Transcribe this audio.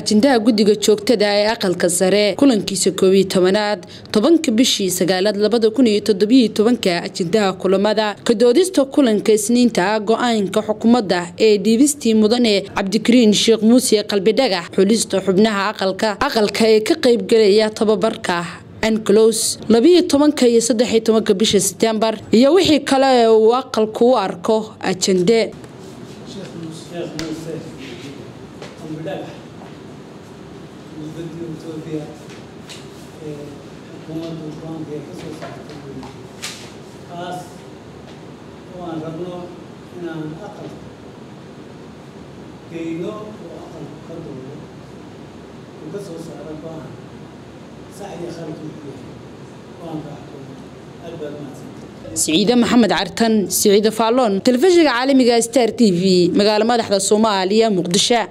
ajendaha guddiga joogtada ee aqalka sare kulankiisa koobiyo tobanaad tobanka bishii sagaalaad labada kun iyo toddobiyo tobanka ajendaha kulamada. Kadoodista kulanka isniinta go'aanka xukuumadda ee dhiibistii mudane cabdikariin sheekh muuse qalbidhagax xulista xubnaha aqalka aqalka ee ka qaybgelaya tababarka anclos labiyo tobanka iyo saddexiyo tobanka bisha setembar iyo wixii kale ee uu aqalku u arko ajende dowladda etoobiya ee xukuumadda go'aanka ee ka soo saartay taas oo aan rabno inaan aqal geyno oo aqalku ka doodo uu ka soo saaro go'aan sax iyo khalad uu mahadsantay siciide maxamed cartan siciide faalloon telefishinka caalamiga star t v magaalo madaxda soomaaliya muqdisho